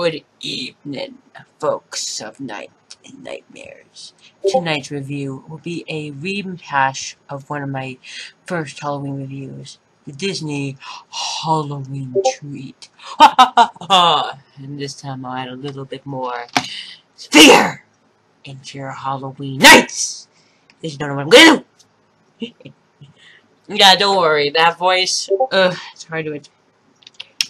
Good evening, folks of Night and Nightmares. Tonight's review will be a rehash of one of my first Halloween reviews, the Disney Halloween Treat. Ha ha ha ha! And this time I'll add a little bit more fear into your Halloween nights! Because you don't know what I'm gonna do! yeah, don't worry. That voice, ugh, it's hard to.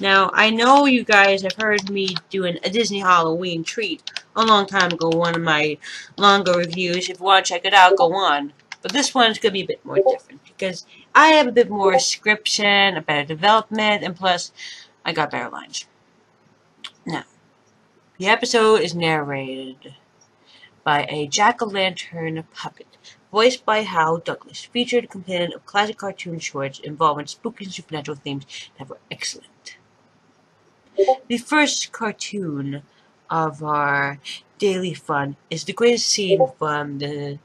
Now, I know you guys have heard me doing a Disney Halloween treat a long time ago, one of my longer reviews. If you want to check it out, go on. But this one's going to be a bit more different because I have a bit more description, a better development, and plus, I got better lines. Now, the episode is narrated by a jack-o'-lantern puppet voiced by Hal Douglas, featured a companion of classic cartoon shorts involving spooky and supernatural themes that were excellent. The first cartoon of our daily fun is the greatest scene from the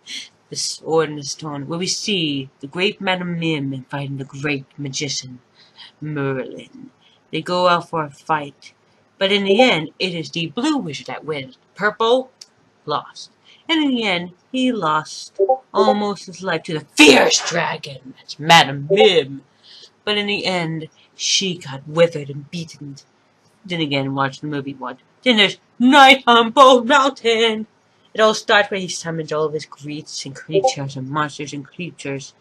the Sword and the Stone, where we see the great Madam Mim fighting the great magician Merlin. They go out for a fight, but in the end, it is the blue wizard that wins. Purple lost. And in the end, he lost almost his life to the fierce dragon. That's Madam Mim. But in the end, she got withered and beaten. Then again, watch the movie one. Then there's Night on Bald Mountain. It all starts when he summons all of his creatures and creatures and monsters and creatures.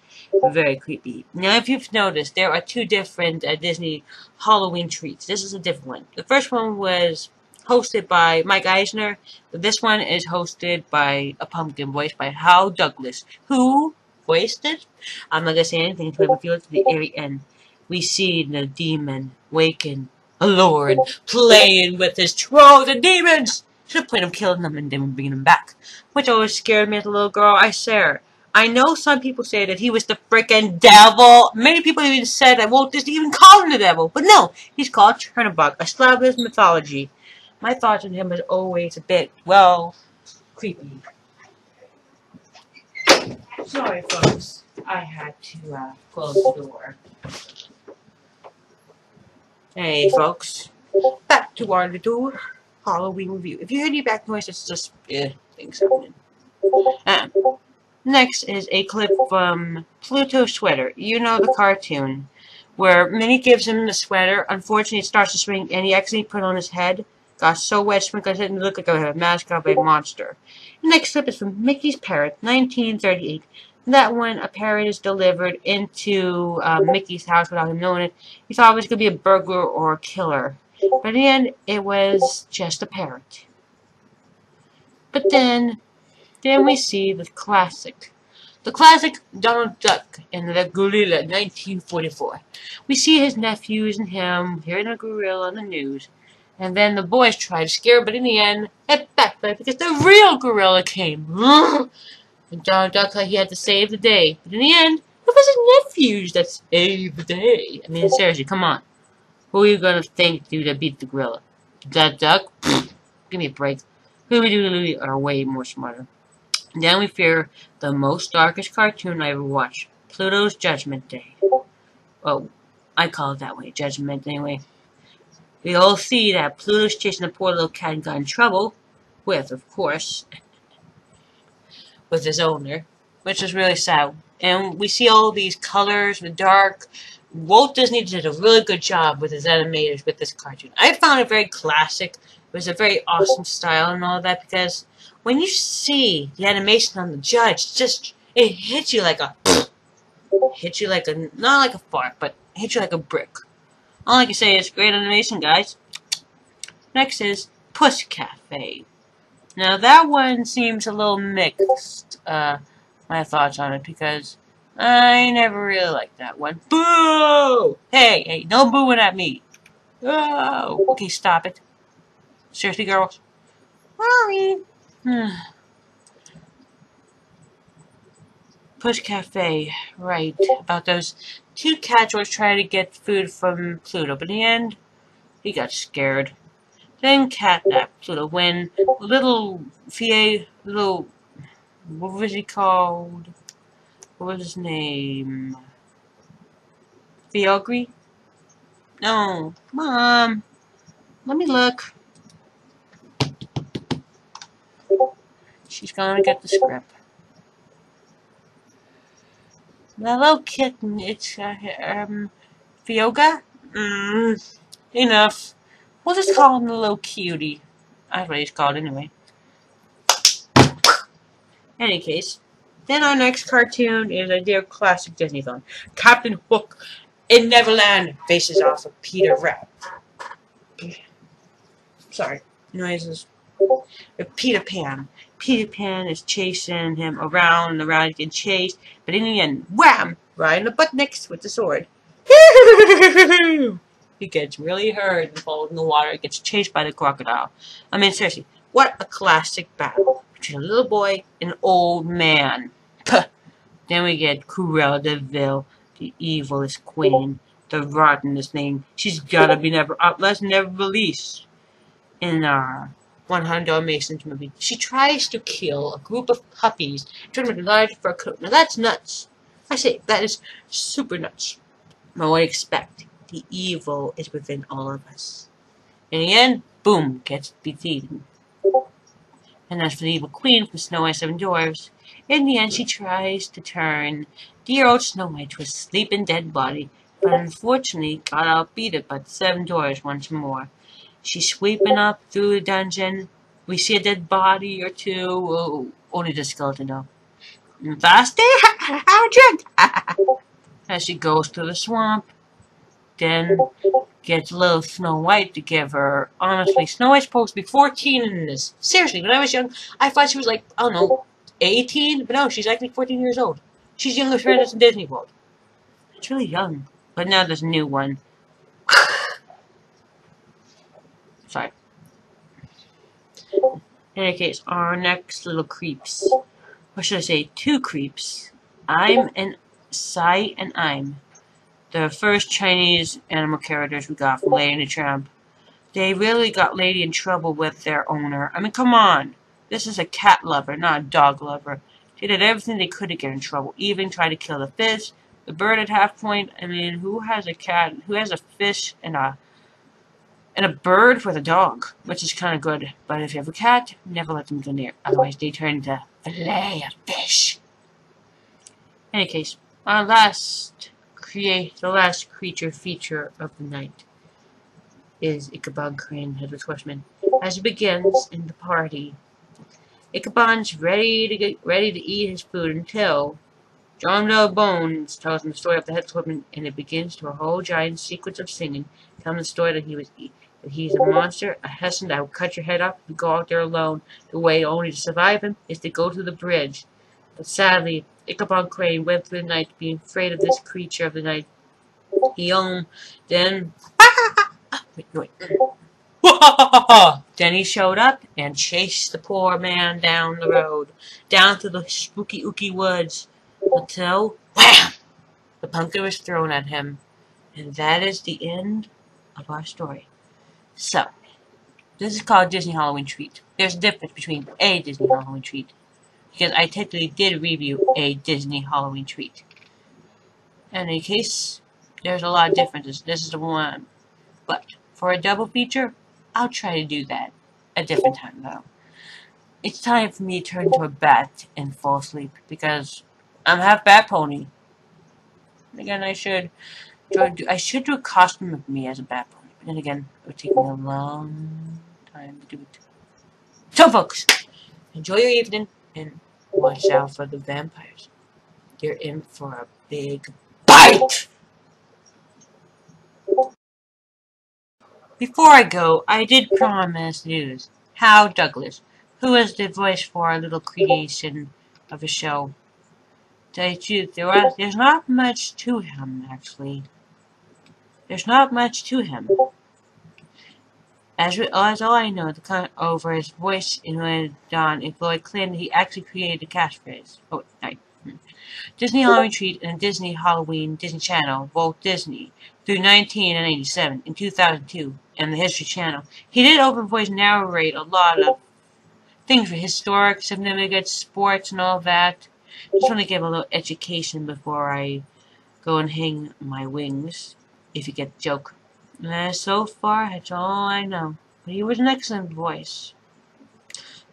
Very creepy. Now, if you've noticed, there are two different uh, Disney Halloween treats. This is a different one. The first one was hosted by Mike Eisner. But this one is hosted by a pumpkin voiced by Hal Douglas, who voiced it. I'm not gonna say anything until we feel to the very end. We see the demon waken lord playing with his trolls and demons. Should have played him killing them and then bringing them back. Which always scared me as a little girl, I swear. I know some people say that he was the freaking devil. Many people even said that Walt Disney even called him the devil. But no, he's called Chernabog, a Slavic mythology my thoughts on him is always a bit, well, creepy. Sorry, folks. I had to uh, close the door. Hey, folks. Back to our little Halloween review. If you hear any back noise, it's just eh, things happening. Um, next is a clip from Pluto Sweater. You know the cartoon where Minnie gives him the sweater. Unfortunately, it starts to swing, and he accidentally put it on his head. Got so wet, sprinkled it looked like a mask of a monster. The next clip is from Mickey's Parrot, 1938. That when a parrot is delivered into uh, Mickey's house without him knowing it, he thought it was going to be a burglar or a killer. But in the end, it was just a parrot. But then, then we see the classic. The classic Donald Duck in the Gorilla, 1944. We see his nephews and him hearing a gorilla on the news. And then the boys try to scare, but in the end, it backfired because the real gorilla came. and Donald Duck he had to save the day. But in the end, it was his nephews that saved the day. I mean, seriously, come on. Who are you gonna think, dude, that beat the gorilla? That duck? Give me a break. Who Scooby Doo are way more smarter. Then we fear the most darkest cartoon I ever watched. Pluto's Judgment Day. Oh, I call it that way, Judgment anyway. We all see that Pluto's chasing the poor little cat and got in trouble, with, of course, with his owner, which is really sad. And we see all these colors, the dark. Walt Disney did a really good job with his animators with this cartoon. I found it very classic. It was a very awesome style and all that because when you see the animation on the judge, just it hits you like a hits you like a not like a fart, but hits you like a brick. All I can say is great animation, guys. Next is Puss Cafe. Now that one seems a little mixed, uh, my thoughts on it, because I never really liked that one. Boo! Hey, hey, no booing at me. Oh, okay, stop it. Seriously, girls? Sorry. Puss Cafe, right, about those two cats trying to get food from Pluto, but in the end, he got scared. Then Catnap, Pluto, when little Fie, little, what was he called? What was his name? Fiogri? No, Mom, let me look. She's gonna get the script. Hello, kitten. It's, uh, um, Fioga? Mmm, enough. We'll just call him the little cutie. That's what he's called anyway. Any case, then our next cartoon is a dear classic Disney film. Captain Hook in Neverland faces off with Peter Rabbit. Sorry, noises. Uh, Peter Pan. Peter Pan is chasing him around and around, getting chased, but in the end, wham! Right in the butt next with the sword. gets really hurt and falls in the water, gets chased by the crocodile. I mean, seriously, what a classic battle between a little boy and an old man. Then we get Cruella de Vil, the evilest queen, the rottenest thing. She's gotta be never, uh, let's never released in our 100 Dalmatians movie. She tries to kill a group of puppies, turn them into large fur coat. Now that's nuts. I say, that is super nuts. But what do you expect? The evil is within all of us. In the end, boom, gets defeated. And as for the evil queen from Snow White Seven Dwarfs, in the end she tries to turn dear old Snow White to a sleeping dead body, but unfortunately got outbeaten by the Seven Dwarfs once more. She's sweeping up through the dungeon. We see a dead body or two. Oh, only the skeleton though. Thirsty? How drink? As she goes through the swamp, then gets little Snow White to give her. Honestly, Snow White's supposed to be 14 in this. Seriously, when I was young, I thought she was like, I don't know, 18? But no, she's actually 14 years old. She's younger than us in Disney World. It's really young. But now there's a new one. Sorry. In any case, our next little creeps. What should I say? Two creeps. I'm and Sai and I'm. The first Chinese animal characters we got from Lady and the Tramp. They really got Lady in trouble with their owner. I mean, come on. This is a cat lover, not a dog lover. They did everything they could to get in trouble. Even tried to kill the fish. The bird at half point. I mean, who has a cat? Who has a fish and a and a bird with a dog, which is kind of good. But if you have a cat, never let them go near. Otherwise, they turn into fillet of fish. In any case, our last create the last creature feature of the night is Ichabod Crane, headless horseman. As it begins in the party, Ichabod's ready to get ready to eat his food until John Bell Bones tells him the story of the headless horseman, and it begins to a whole giant sequence of singing, telling the story that he was that he's a monster, a Hessian that will cut your head off you go out there alone. The way only to survive him is to go to the bridge. But sadly, Ichabod Crane went through the night being afraid of this creature of the night. He um then wait, wait. then he showed up and chased the poor man down the road, down through the spooky ooky woods, until wham! The pumpkin was thrown at him. And that is the end of our story. So, this is called Disney Halloween Treat. There's a difference between a Disney Halloween Treat, because I technically did review a Disney Halloween Treat. And in any case, there's a lot of differences. This is the one. But, for a double feature, I'll try to do that a different time, though. It's time for me to turn into a bat and fall asleep, because I'm half bat pony. Again, I should, do, I should do a costume of me as a bat pony. And again, it would take me a long time to do it. So, folks, enjoy your evening and watch out for the vampires. You're in for a big bite! Before I go, I did promise news. Hal Douglas, who is the voice for our little creation of a show. Tell you the truth, there there's not much to him, actually. There's not much to him. As, as all I know, the con over his voice in when Don and Floyd claimed he actually created the catchphrase. Oh, no. Hmm. Disney Halloween Treat and Disney Halloween Disney Channel, Walt Disney, through 1987 in 2002, and the History Channel. He did open voice narrate a lot of things for historic, significant, sports, and all that. Just want to give a little education before I go and hang my wings, if you get the joke. Uh, so far, that's all I know. But he was an excellent voice.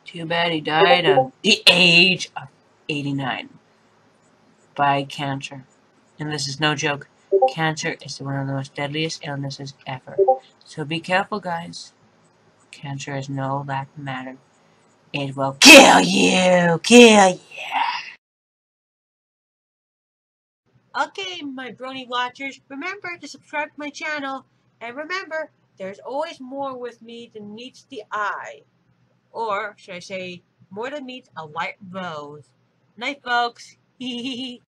Too bad he died at the age of 89 by cancer. And this is no joke. Cancer is one of the most deadliest illnesses ever. So be careful, guys. Cancer is no lack matter. It will kill you! Kill you! Okay, my brony watchers, remember to subscribe to my channel. And remember, there's always more with me than meets the eye. Or, should I say, more than meets a white rose. Night, folks.